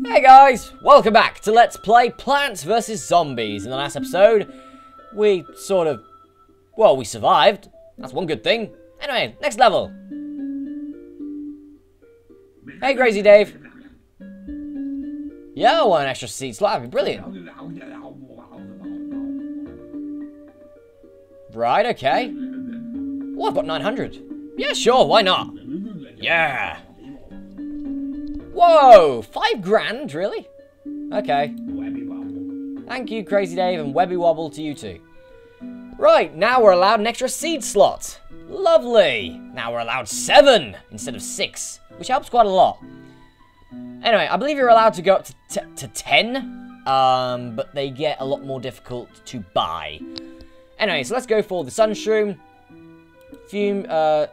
Hey guys, welcome back to Let's Play Plants vs. Zombies. In the last episode, we sort of, well, we survived. That's one good thing. Anyway, next level. Hey, Crazy Dave. Yeah, an extra seed slot. That'd be brilliant. Right, okay. Oh, I've got 900. Yeah, sure, why not? Yeah. Whoa, five grand, really? Okay. Thank you, Crazy Dave, and Webby Wobble to you too. Right, now we're allowed an extra seed slot. Lovely. Now we're allowed seven instead of six, which helps quite a lot. Anyway, I believe you're allowed to go up to, to 10, um, but they get a lot more difficult to buy. Anyway, so let's go for the Sun Shroom, Fume, uh,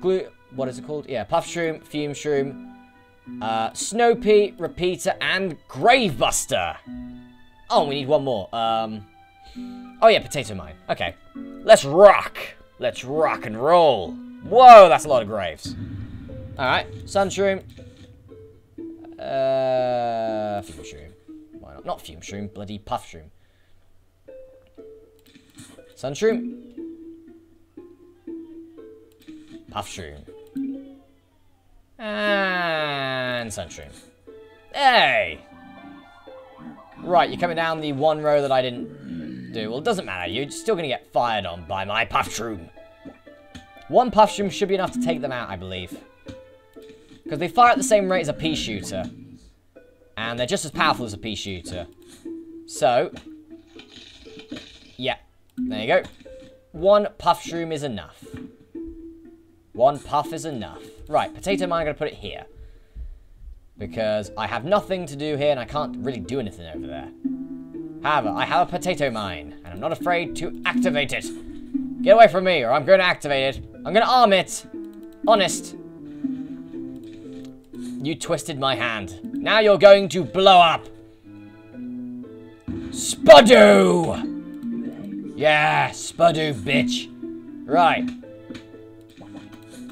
Glue, what is it called? Yeah, Puff Shroom, Fume Shroom, uh, Snow Pea, Repeater, and Gravebuster. Oh, we need one more. Um, oh yeah, Potato Mine. Okay. Let's rock. Let's rock and roll. Whoa, that's a lot of graves. Alright, Sun Shroom. Uh, Fume Shroom. Why not? Not Fume Shroom, bloody Puff Shroom. Sun Shroom. Puff Shroom. And. Hey! Right, you're coming down the one row that I didn't do. Well, it doesn't matter. You're still going to get fired on by my Puff Shroom. One Puff Shroom should be enough to take them out, I believe. Because they fire at the same rate as a pea shooter. And they're just as powerful as a pea shooter. So, yeah, there you go. One Puff Shroom is enough. One puff is enough. Right, potato mine, I'm going to put it here. Because I have nothing to do here and I can't really do anything over there. However, I have a potato mine, and I'm not afraid to activate it. Get away from me, or I'm going to activate it. I'm going to arm it. Honest. You twisted my hand. Now you're going to blow up. Spudoo! Yeah, Spudoo, bitch. Right.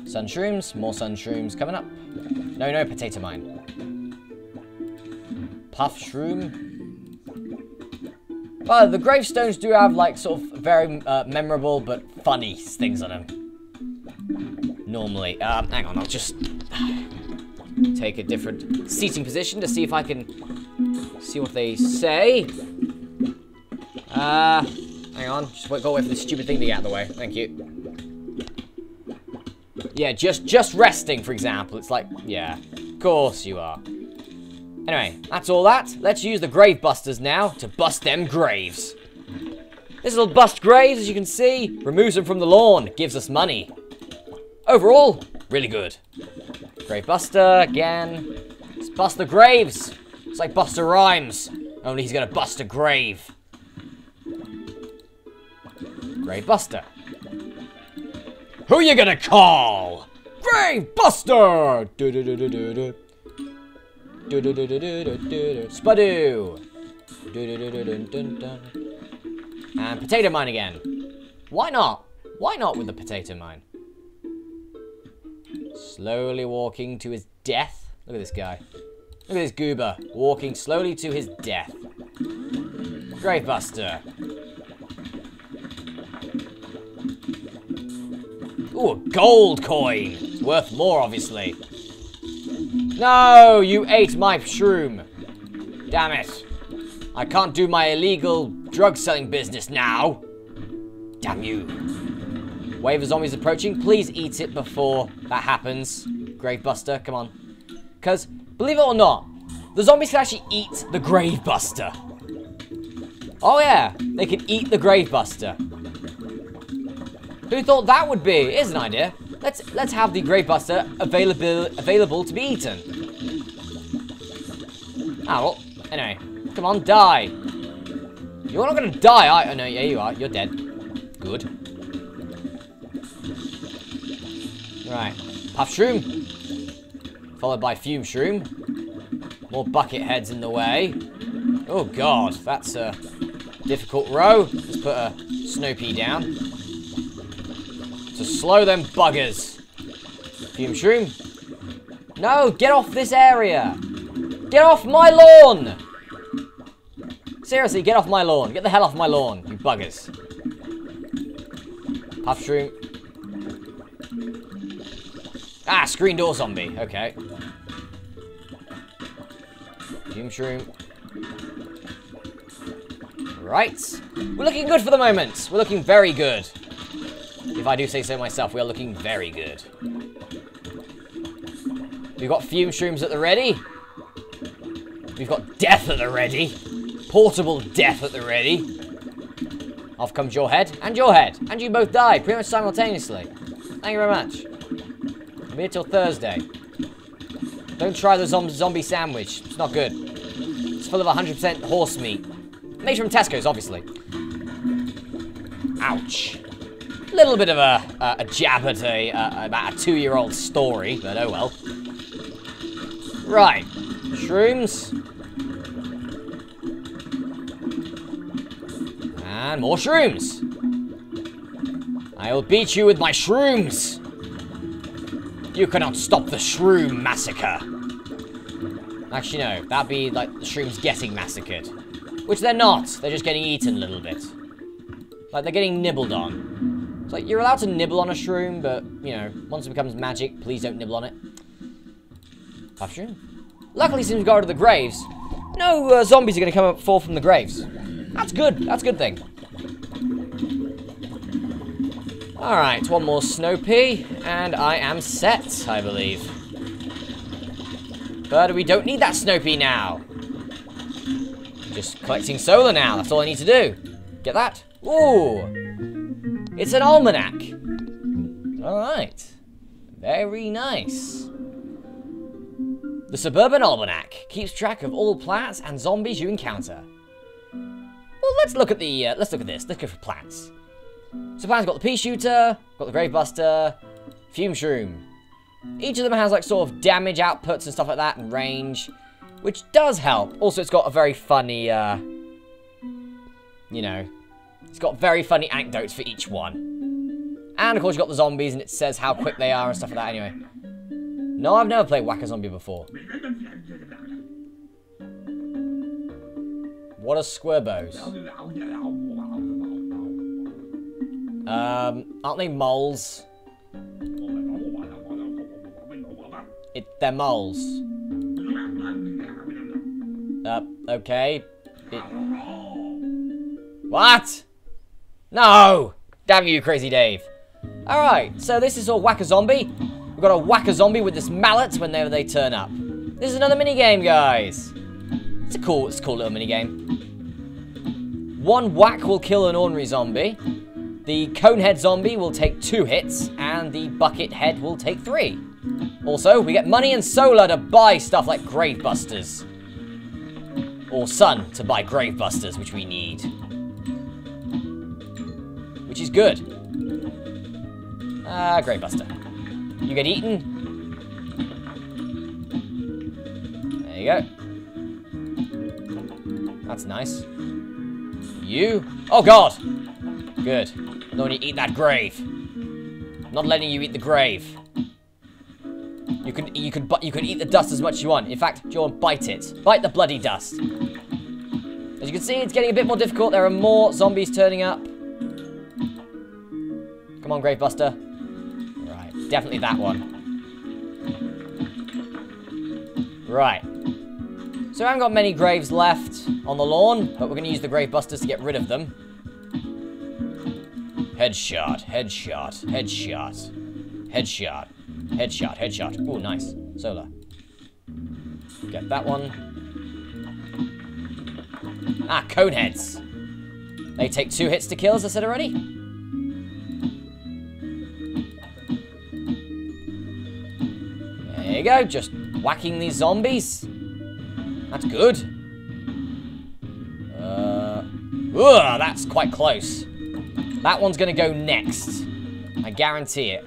Sun shrooms, more sun shrooms coming up. No, no, potato mine. Puff shroom. Well, the gravestones do have, like, sort of very uh, memorable but funny things on them. Normally. Um, hang on, I'll just take a different seating position to see if I can see what they say. Uh, hang on, just go away for this stupid thing to get out of the way. Thank you. Yeah, just just resting, for example. It's like, yeah, of course you are. Anyway, that's all that. Let's use the grave busters now to bust them graves. This little bust graves, as you can see, removes them from the lawn, gives us money. Overall, really good. Grave buster, again. Let's bust the graves. It's like Busta Rhymes, only he's gonna bust a grave. Grave buster. Who you gonna call? Grave Buster! Do do do. Do do do do do do do. Do do. And potato mine again. Why not? Why not with the potato mine? Slowly walking to his death. Look at this guy. Look at this goober walking slowly to his death. Gravebuster. Ooh, a gold coin. It's worth more, obviously. No, you ate my shroom. Damn it. I can't do my illegal drug selling business now. Damn you. Wave of zombies approaching. Please eat it before that happens. Gravebuster, come on. Because, believe it or not, the zombies can actually eat the Gravebuster. Oh yeah, they can eat the Gravebuster. Who thought that would be? Here's an idea. Let's let's have the Gravebuster available available to be eaten. Ah, well, anyway. Come on, die. You're not gonna die, are you? Oh, no, yeah, you are. You're dead. Good. Right. Puff Shroom. Followed by Fume Shroom. More bucket heads in the way. Oh, God. That's a difficult row. Let's put a Snow Pea down to slow them buggers. Fume Shroom. No, get off this area. Get off my lawn! Seriously, get off my lawn. Get the hell off my lawn, you buggers. Puff shroom. Ah, screen door zombie. Okay. Fume shroom. Right. We're looking good for the moment. We're looking very good. If I do say so myself, we are looking very good. We've got fume shrooms at the ready. We've got death at the ready. Portable death at the ready. Off comes your head and your head. And you both die pretty much simultaneously. Thank you very much. I'm here till Thursday. Don't try the zombie sandwich. It's not good. It's full of 100% horse meat. Made from Tesco's, obviously. Ouch. Little bit of a, a, a jab at a, uh, about a two-year-old story, but oh well. Right. Shrooms. And more shrooms. I'll beat you with my shrooms. You cannot stop the shroom massacre. Actually, no. That'd be like the shrooms getting massacred. Which they're not. They're just getting eaten a little bit. Like, they're getting nibbled on. It's like, you're allowed to nibble on a shroom, but, you know, once it becomes magic, please don't nibble on it. Puff shroom. Luckily, since we got to the graves, no uh, zombies are going to come up fall from the graves. That's good. That's a good thing. Alright, one more Snow Pea, and I am set, I believe. But we don't need that Snow Pea now. Just collecting solar now, that's all I need to do. Get that? Ooh! It's an almanac. Alright. Very nice. The Suburban Almanac keeps track of all plants and zombies you encounter. Well, let's look at the, uh, let's look at this. Let's go for plants. So Plan's got the pea shooter, got the gravebuster, fume shroom. Each of them has like sort of damage outputs and stuff like that and range, which does help. Also, it's got a very funny, uh, you know, it's got very funny anecdotes for each one. And of course, you've got the zombies and it says how quick they are and stuff like that anyway. No, I've never played Whack-A-Zombie before. What are squirbos? Um, aren't they moles? It, they're moles. Uh, okay. It... What? No! Damn you, Crazy Dave. Alright, so this is all Whack-A-Zombie. We've got a zombie with this mallet whenever they turn up. This is another minigame, guys. It's a cool, it's a cool little minigame. One whack will kill an ordinary zombie. The conehead zombie will take two hits, and the bucket head will take three. Also, we get money and solar to buy stuff like Gravebusters. Or sun to buy Gravebusters, which we need. Is good. Ah, uh, Gravebuster. You get eaten. There you go. That's nice. You? Oh, God! Good. Going to eat that grave. Not letting you eat the grave. You can you can you can eat the dust as much as you want. In fact, you want bite it? Bite the bloody dust. As you can see, it's getting a bit more difficult. There are more zombies turning up. Come on, Gravebuster. Right, definitely that one. Right. So I haven't got many graves left on the lawn, but we're going to use the Gravebusters to get rid of them. Headshot, headshot, headshot, headshot, headshot, headshot. Oh, nice. Solar. Get that one. Ah, coneheads. They take two hits to kill, as I said already. There you go, just whacking these zombies. That's good. Uh, ugh, that's quite close. That one's going to go next. I guarantee it.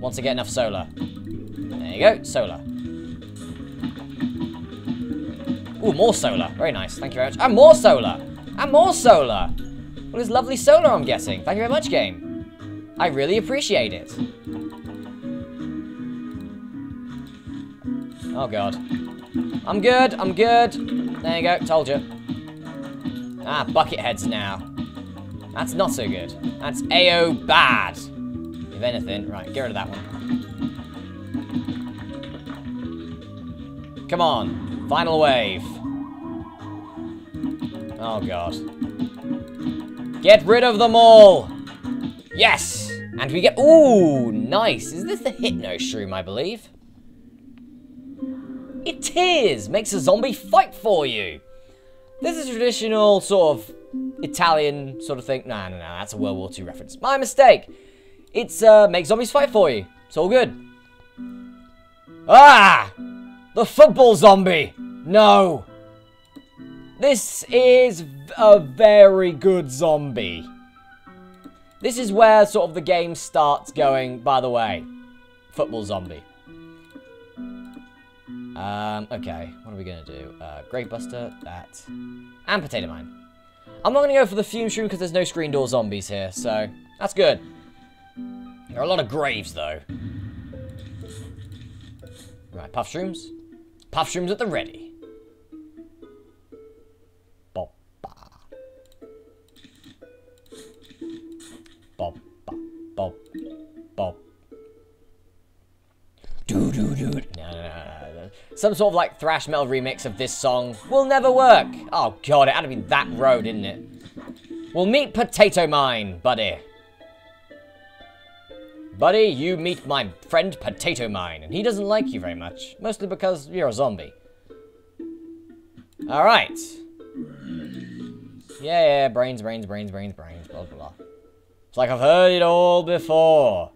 Once I get enough solar. There you go, solar. Ooh, more solar. Very nice. Thank you very much. And more solar. And more solar. Well, What is lovely solar I'm getting. Thank you very much, game. I really appreciate it. Oh, God. I'm good, I'm good. There you go, told you. Ah, bucket heads now. That's not so good. That's AO bad. If anything. Right, get rid of that one. Come on. Final wave. Oh, God. Get rid of them all! Yes! And we get... Ooh, nice. Is this the Hypno Shroom, I believe? Is! Makes a zombie fight for you. This is traditional sort of Italian sort of thing. No, no, no, that's a World War II reference. My mistake. It's, uh, make zombies fight for you. It's all good. Ah! The football zombie! No! This is a very good zombie. This is where sort of the game starts going, by the way. Football zombie. Um, okay, what are we to do? Uh, Gravebuster, that, and Potato Mine. I'm not to go for the Fume Shroom because there's no screen door zombies here, so that's good. There are a lot of graves, though. Right, Puff Shrooms. Puff Shrooms at the ready. Bop, ba. Bop, bop, bop. Do, do, do. No, no, no, no. Some sort of like thrash metal remix of this song will never work. Oh god, it had to be that road, didn't it? We'll meet Potato Mine, buddy. Buddy, you meet my friend Potato Mine, and he doesn't like you very much. Mostly because you're a zombie. Alright. Yeah, yeah, brains, brains, brains, brains, brains, blah, blah, blah. It's like I've heard it all before.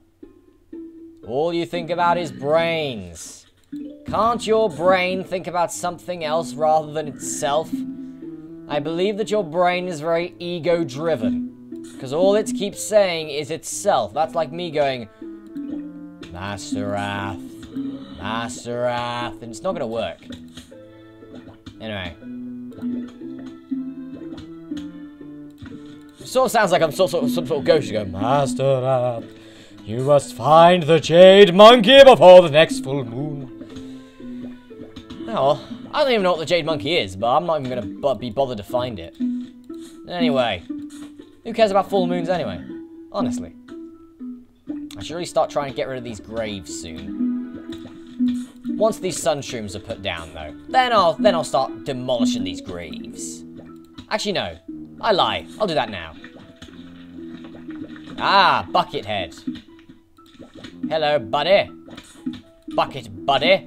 All you think about is brains. Can't your brain think about something else rather than itself? I believe that your brain is very ego-driven. Because all it keeps saying is itself. That's like me going, Masterath, Master Wrath, and it's not going to work. Anyway. It sort of sounds like I'm sort of, some sort of ghost. You go, Masterath, you must find the Jade Monkey before the next full moon. Oh, I don't even know what the Jade Monkey is, but I'm not even going to be bothered to find it. Anyway, who cares about full moons anyway? Honestly. I should really start trying to get rid of these graves soon. Once these sun shrooms are put down, though, then I'll then I'll start demolishing these graves. Actually, no. I lie. I'll do that now. Ah, Buckethead. Hello, buddy. Bucket buddy.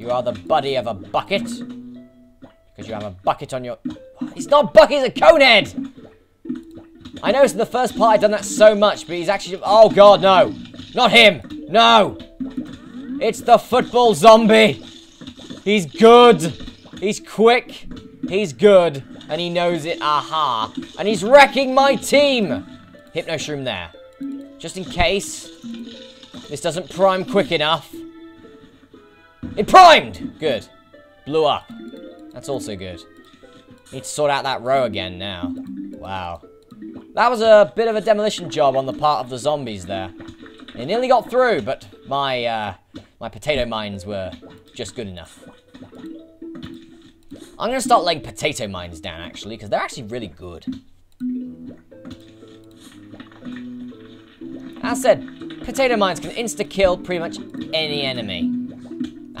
You are the buddy of a bucket. Because you have a bucket on your... It's not bucket, it's a conehead! I noticed in the first part I'd done that so much, but he's actually... Oh, God, no. Not him. No. It's the football zombie. He's good. He's quick. He's good. And he knows it. Aha. And he's wrecking my team. Hypno Shroom there. Just in case this doesn't prime quick enough. It primed! Good. Blew up. That's also good. Need to sort out that row again now. Wow. That was a bit of a demolition job on the part of the zombies there. They nearly got through, but my, uh, my potato mines were just good enough. I'm going to start laying potato mines down, actually, because they're actually really good. As said, potato mines can insta-kill pretty much any enemy.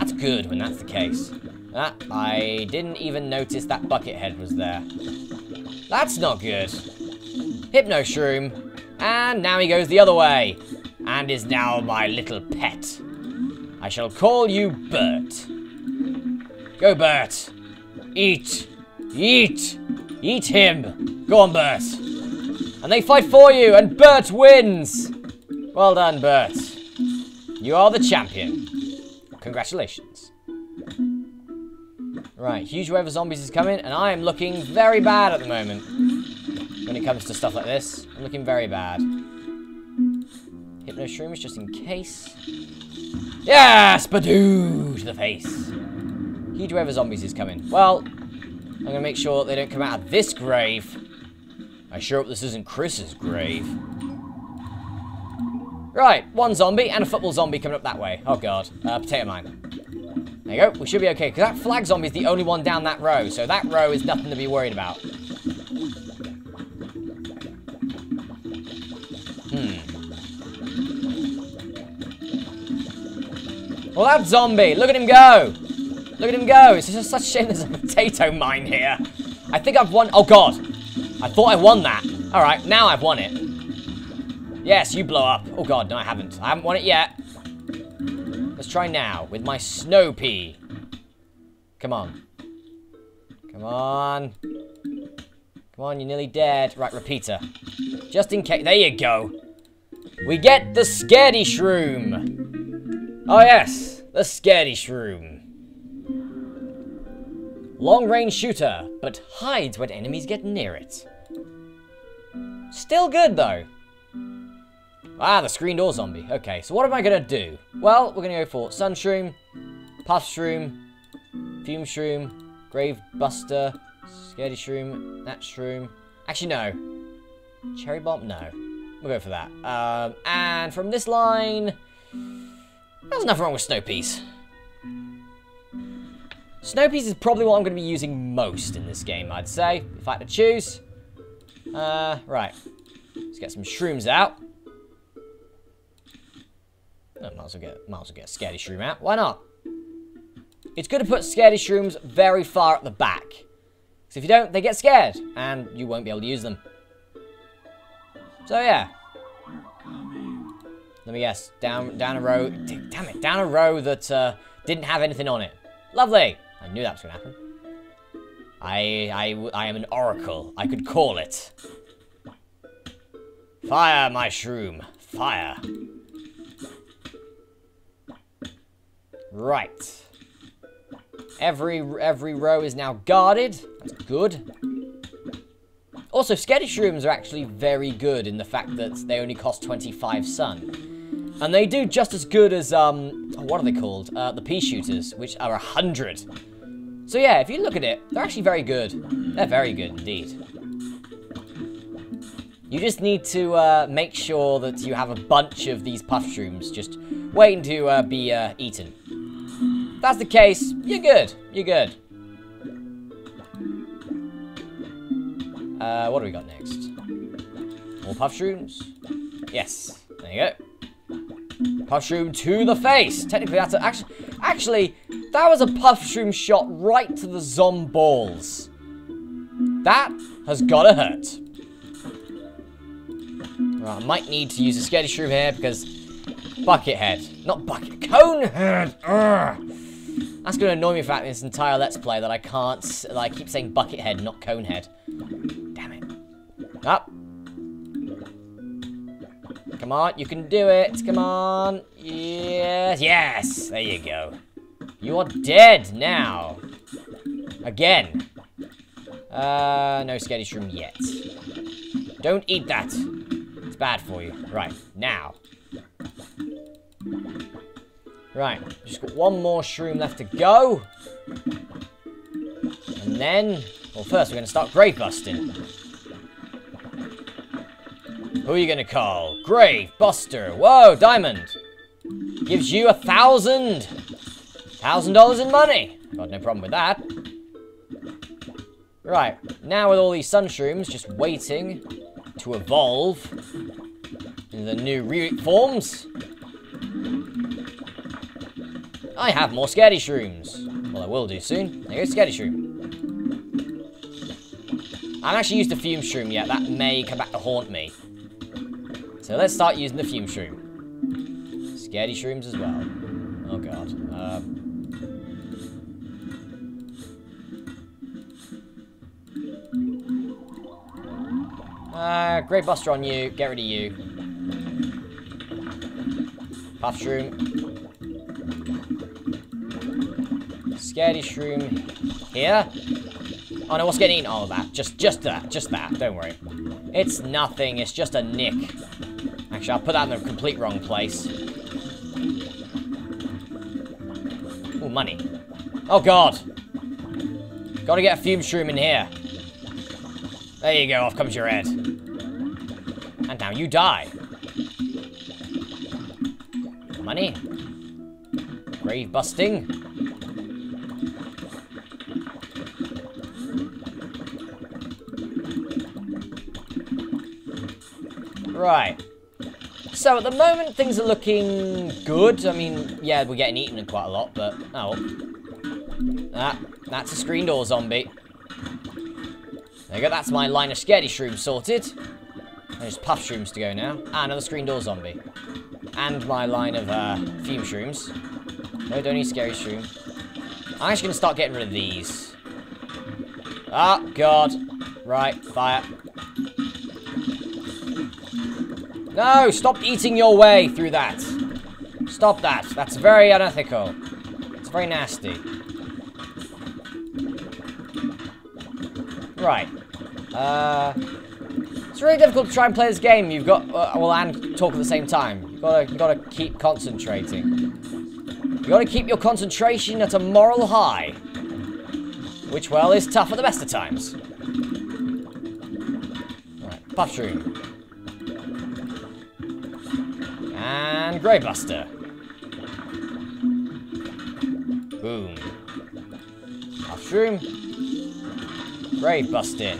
That's good when that's the case. Ah, I didn't even notice that bucket head was there. That's not good. Hypno Shroom. And now he goes the other way. And is now my little pet. I shall call you Bert. Go, Bert. Eat. Eat. Eat him. Go on, Bert. And they fight for you, and Bert wins. Well done, Bert. You are the champion. Congratulations. Right, huge wave of zombies is coming, and I am looking very bad at the moment. When it comes to stuff like this, I'm looking very bad. Hypno Shrooms, just in case. Yes! Badoo! To the face. Huge wave of zombies is coming. Well, I'm to make sure they don't come out of this grave. I sure hope this isn't Chris's grave. Right, one zombie and a football zombie coming up that way. Oh god. Uh, potato mine. There you go. We should be okay. Because that flag zombie is the only one down that row. So that row is nothing to be worried about. Hmm. Well, that zombie. Look at him go. Look at him go. It's just such a shame there's a potato mine here. I think I've won. Oh, God. I thought I won that. All right, now I've won it. Yes, you blow up. Oh, God, no, I haven't. I haven't won it yet. Let's try now with my snow pea. Come on. Come on. Come on, you're nearly dead. Right, repeater. Just in case. There you go. We get the scaredy shroom. Oh, yes. The scaredy shroom. Long range shooter, but hides when enemies get near it. Still good, though. Ah, the screen door zombie. Okay, so what am I going to do? Well, we're going to go for Sun Shroom, Puff Shroom, Fume Shroom, Grave Buster, Scaredy Shroom, That Shroom. Actually, no. Cherry Bomb? No. We'll go for that. Um, and from this line, there's nothing wrong with Snow Peas. Snow Peas is probably what I'm going to be using most in this game, I'd say, if I had to choose. Uh, right. Let's get some shrooms out. Oh, might as well get, might as well get a Scaredy Shroom out. Why not? It's good to put Scaredy Shrooms very far at the back. Because if you don't, they get scared, and you won't be able to use them. So, yeah. Let me guess. Down, down a row. Damn it. Down a row that uh, didn't have anything on it. Lovely. I knew that was going to happen. I, I, I am an oracle. I could call it. Fire, my shroom. Fire. Right. Every every row is now guarded. That's good. Also, Scaredy shrooms are actually very good in the fact that they only cost 25 sun. And they do just as good as, um, what are they called? Uh, the pea shooters, which are 100. So yeah, if you look at it, they're actually very good. They're very good indeed. You just need to uh, make sure that you have a bunch of these puff shrooms just waiting to uh, be uh, eaten. That's the case, you're good. You're good. Uh, what do we got next? More puff shrooms? Yes. There you go. Puff shroom to the face. Technically, that's a, actually, actually, that was a puff shroom shot right to the zom balls. That has gotta hurt. I might need to use a Scaredy Shroom here because bucket head, not bucket, cone head. Urgh. That's going to annoy me for this entire Let's Play that I can't, I keep saying Buckethead, not Conehead. Damn it. Up. Come on, you can do it. Come on. Yes, yes. There you go. You are dead now. Again. Uh, no Scaredy Shroom yet. Don't eat that. It's bad for you. Right, now. Right, just got one more shroom left to go. And then, well first we're going to start grave busting. Who are you going to call? Grave Buster. Whoa, Diamond. Gives you a thousand. Thousand dollars in money. Got no problem with that. Right, now with all these sun shrooms just waiting to evolve in the new forms. I have more Scaredy Shrooms. Well, I will do soon. There goes Scaredy Shroom. I haven't actually used the Fume Shroom yet. That may come back to haunt me. So let's start using the Fume Shroom. Scaredy Shrooms as well. Oh, God. Um... Uh, Grave Buster on you. Get rid of you. Puff Scaredy Shroom here. Oh no, what's getting eaten? All oh, that. Just, just that. Just that. Don't worry. It's nothing. It's just a nick. Actually, I'll put that in the complete wrong place. Ooh, money. Oh, God. Gotta get a fume shroom in here. There you go. Off comes your head. And now you die. Money. Grave busting. Right. So at the moment, things are looking good. I mean, yeah, we're getting eaten quite a lot, but oh. That, that's a screen door zombie. There you go, that's my line of scaredy shrooms sorted. There's puff shrooms to go now. Ah, another screen door zombie. And my line of uh, fume shrooms. No, don't need scary shroom. I'm actually going to start getting rid of these. Oh, God. Right, fire. No, stop eating your way through that. Stop that. That's very unethical. It's very nasty. Right. Uh, it's really difficult to try and play this game. You've got, uh, well, and talk at the same time. You've got to, got to keep concentrating. You've got to keep your concentration at a moral high. Which, well, is tough at the best of times. Right, mushroom. And Gravebuster. Boom. Mushroom. Grave busting.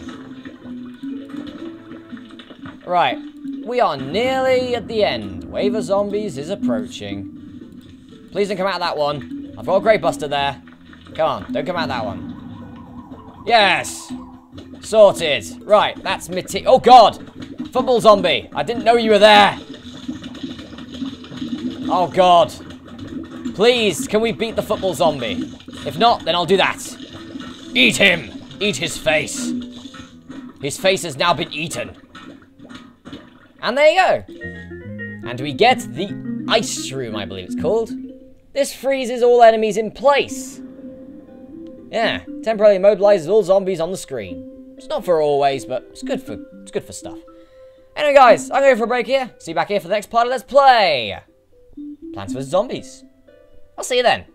Right. We are nearly at the end. Wave of zombies is approaching. Please don't come out of that one. I've got a Grave Buster there. Come on, don't come out of that one. Yes! Sorted. Right, that's Mitty. Oh, God! Football zombie. I didn't know you were there. Oh, God. Please, can we beat the football zombie? If not, then I'll do that. Eat him! Eat his face. His face has now been eaten. And there you go. And we get the ice shroom, I believe it's called. This freezes all enemies in place. Yeah, temporarily immobilizes all zombies on the screen. It's not for always, but it's good for it's good for stuff. Anyway, guys, I'm going for a break here. See you back here for the next part of Let's Play. Plants vs. Zombies. I'll see you then.